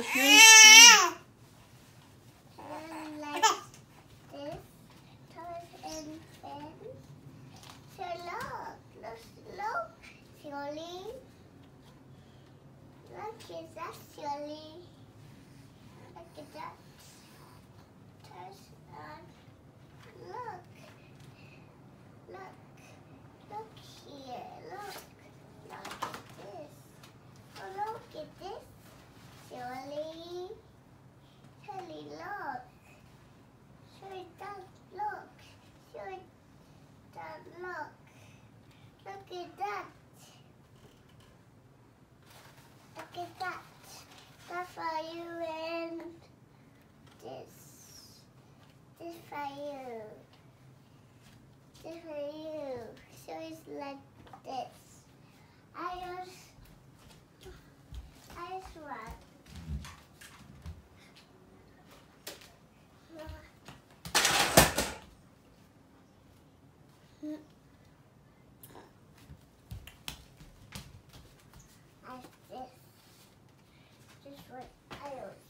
Like this. Toes and fins. Look, look, look, Look, is that Shiori? Look. Look at that. Look at that. That's for you and this. This for you. This for you. So it's like this. I just, Like this.